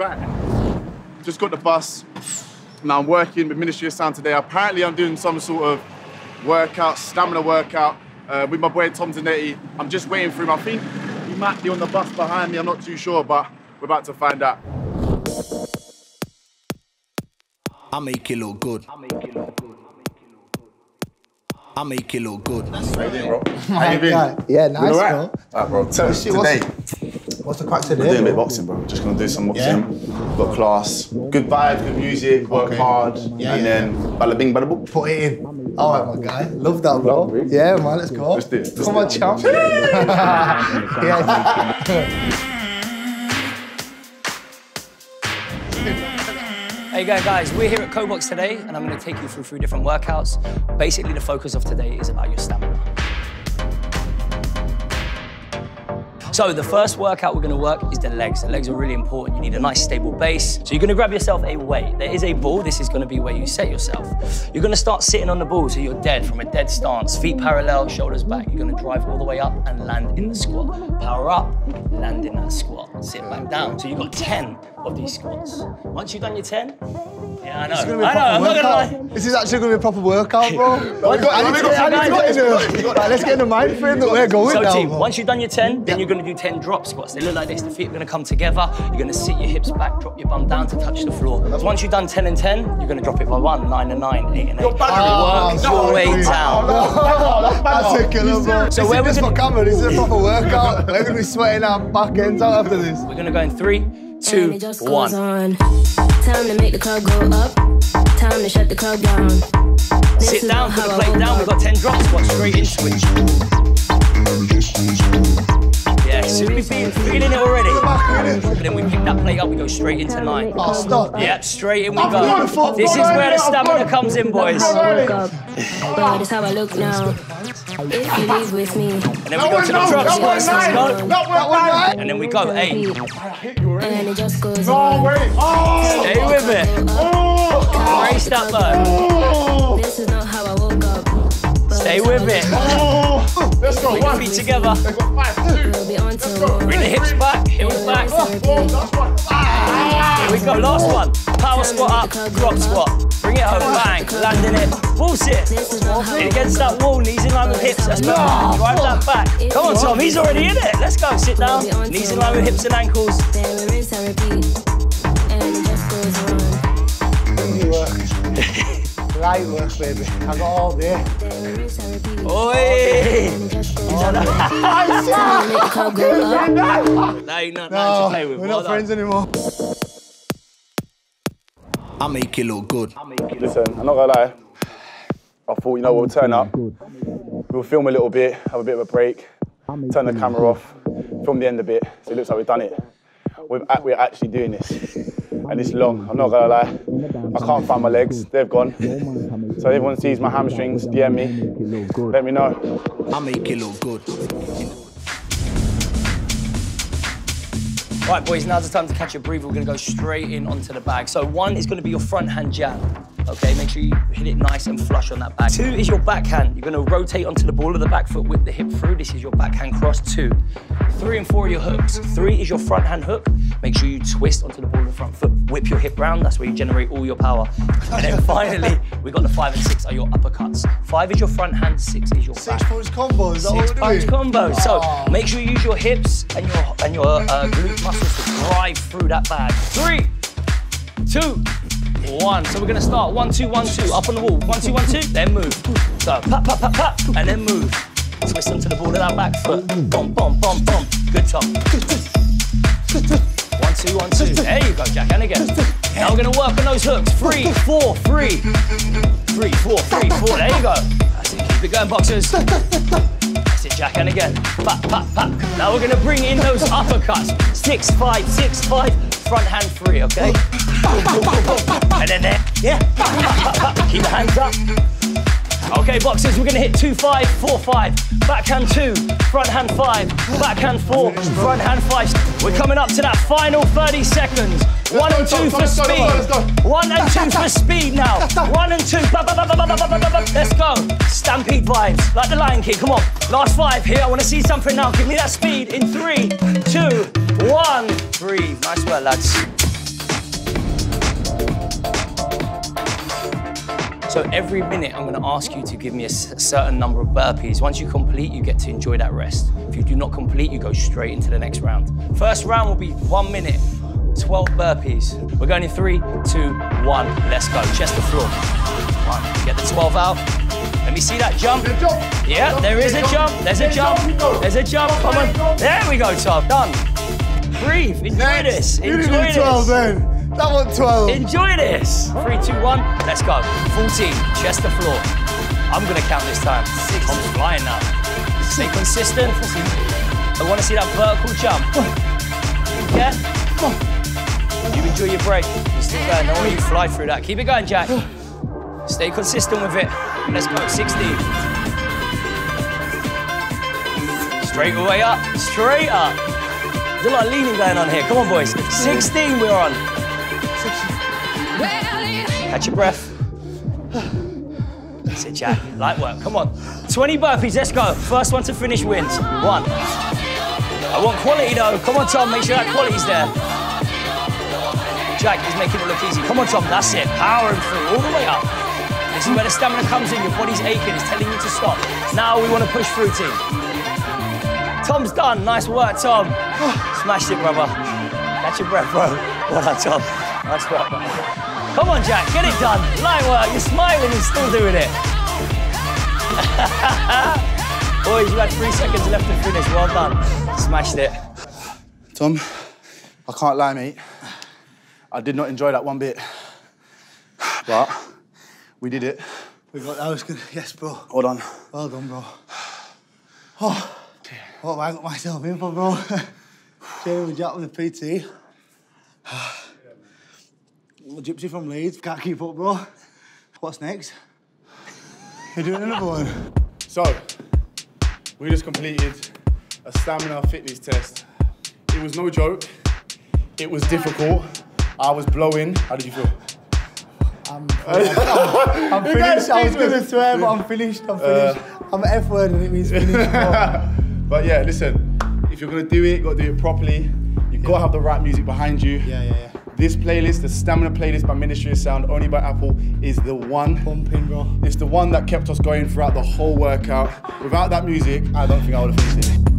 Right. Just got the bus. Now I'm working with Ministry of Sound today. Apparently I'm doing some sort of workout, stamina workout uh, with my boy Tom Zanetti. I'm just waiting for him. I think he might be on the bus behind me. I'm not too sure, but we're about to find out. I make it look good. I make it look good. I make it look good. How you doing, bro? How you been? Yeah, yeah, nice, You all right? bro. Alright, bro. Tell Shit, what's- today, What's the crack we're doing a bit of boxing, bro. Just gonna do some Yeah? boxing. Got class. Good vibe, good music, work Okay. hard, Yeah, and yeah. then bada bing, bada boom. Put it in. All right, my guy. Love that, bro. Love it. Yeah, man, let's go. Let's do it, let's Come do on, champ. yeah. Hey guys, guys, we're here at KOBOX today, and I'm going to take you through three different workouts. Basically, the focus of today is about your stamina. So the first workout we're going to work is the legs. The legs are really important. You need a nice stable base. So you're going to grab yourself a weight. There is a ball. This is going to be where you set yourself. You're going to start sitting on the ball, so you're dead from a dead stance. Feet parallel, shoulders back. You're to drive all the way up and land in the squat. Power up, land in that squat. Sit back down. So you've got 10 of these squats. Once you've done your 10, yeah, I know. It's gonna be a I know. proper I'm not gonna lie. This is actually gonna be a proper workout, bro. Once- I need to I need to get in the- Right, Let's get in the mind frame that we're going So now. team, bro. once you've done your 10, then Yeah. you're gonna do 10 drop squats. They look like this. The feet are gonna come together. You're gonna sit your hips back, drop your bum down to touch the floor. Once you've done 10 and 10, you're gonna drop it by one, nine and nine, eight and eight. Oh, Work no, your way no, down. That's a killer, bro. So So where where we're this for gonna- camera? This is a proper workout. We're gonna be sweating our back ends out after this. We're gonna go in three, two, and it just goes one. on. Time to make the club go up. Time to shut the club down. This Sit down, not put the how plate down. We've got 10 drop squats straight in switch. Yeah, so we feel, feeling it already. And then we pick that plate up, we go straight into nine. Oh, stop. Yeah, straight in we I've go. gone This is where the stamina comes in, boys. How I up. Yeah, how I look now. If you leave with me, And then we go to the drop That one Let's nine. go. That one nine. And then we go eight. and it just goes No on. way. Oh. Stay with it. Oh. Brace that back. Oh. This is not how I woke up. Stay with it. Oh. Let's go. Bring the One. feet together. Let's go. Five, two. We'll be on till one. Bring the hips back. Heels back. Oh, that's one. Ah. Here we go. Last one. Power squat up, drop squat. Bring it home, bang, landing it. Bullshit. It against that wall, knees in line with hips. That's better. No. Drive that back. Come on, Tom, he's already in it. Let's go, sit down. Knees in line with hips and ankles. Light work, baby. I got all day. Oi! No, you're not, no, to play with. We're not friends anymore. I make it look good. Listen, I'm not gonna lie. I thought, you know, we'll turn up. We'll film a little bit, have a bit of a break, turn the camera off, film the end a bit, so it looks like we've done it. We've, we're actually doing this, and it's long. I'm not gonna lie. I can't find my legs; they've gone. So everyone sees my hamstrings, DM me. Let me know. I make it look good. Right, boys, now's the time to catch your breather. We're gonna go straight in onto the bag. So one is gonna be your front hand jab. Okay, make sure you hit it nice and flush on that bag. Two is your backhand. You're gonna rotate onto the ball of the back foot, whip the hip through. This is your backhand cross. Two. Three and four are your hooks. Three is your front hand hook. Make sure you twist onto the ball of the front foot, whip your hip round. That's where you generate all your power. And then finally, we got the five and six are your uppercuts. Five is your front hand, six is your Six back. punch combo, is Six punch combo. So make sure you use your hips and your and your uh, glute muscles to drive through that bag. Three, two, one. So we're gonna start one, two, one, two. Up on the wall. One, two, one, two. Then move. So pop, pop, pop, pop, and then move. Twist onto the ball of that back foot. Bum, bum, bum, bum. Good top. One, two, one, two. There you go, Jack. And again. Now we're gonna work on those hooks. Three, four, three. Three, four, three, four. There you go. That's it. Keep it going, boxers. That's it, Jack. And again. Pop, pop, pop. Now we're gonna bring in those uppercuts. Six, five, six, five front hand three, okay? and then there. Yeah. Keep the hands up. Okay, boxers, we're gonna hit two five, four five. Backhand two, front hand five, backhand four, front hand five. We're coming up to that final 30 seconds. One and two for speed. One and two for speed now. One and two. Let's go. Stampede vibes, like the Lion King. Come on. Last five here. I want to see something now. Give me that speed in three, salads. So every minute I'm gonna ask you to give me a certain number of burpees. Once you complete, you get to enjoy that rest. If you do not complete, you go straight into the next round. First round will be one minute, 12 burpees. We're going in three, two, one. Let's go, chest to floor. One, get the 12 out. Let me see that jump. Yeah, there is a jump. There's a jump. There's a jump. Come on. There we go, Tom. Done. Breathe. Enjoy this. Enjoy this. then. That one 12. Enjoy this. Three, two, one. Let's go. 14. Chest to floor. I'm gonna count this time. Six. I'm flying now. Stay consistent. I want to see that vertical jump. Yeah. You enjoy your break. You still going. Don't want you fly through that. Keep it going, Jack. Stay consistent with it. Let's go. 16. Straight away up. Straight up. There's a lot of leaning going on here. Come on, boys. 16 we're on. Catch your breath. That's it, Jack. Light work. Come on. 20 burpees. Let's go. First one to finish wins. One. I want quality though. Come on, Tom. Make sure that quality's there. Jack is making it look easy. Come on, Tom. That's it. Powering through all the way up. This is where the stamina comes in. Your body's aching. It's telling you to stop. Now we want to push through, team. Tom's done. Nice work, Tom. Smashed it, brother. Catch your breath, bro. Well done, Tom. Nice work, bro. Come on, Jack. Get it done. Light work. You're smiling and still doing it. Boys, you had three seconds left to finish. Well done. Smashed it. Tom, I can't lie, mate. I did not enjoy that one bit. But we did it. We got that was good. Yes, bro. Hold on. Well done, bro. Oh, what have I got myself in for, bro? Jamie Jack with the PT. Gypsy from Leeds. Can't keep up, bro. What's next? You're doing another one. So, we just completed a stamina fitness test. It was no joke. It was difficult. I was blowing. How did you feel? I'm, I'm, I'm finished. I was gonna swear, but I'm finished. I'm finished. Uh, I'm an F word and it means finished. But yeah, listen, if you're gonna do it, you gotta do it properly. You've gotta have the right music behind you. Yeah, yeah, yeah. This playlist, the Stamina playlist by Ministry of Sound, only by Apple, is the one. Pumping, bro. It's the one that kept us going throughout the whole workout. Without that music, I don't think I would have finished it.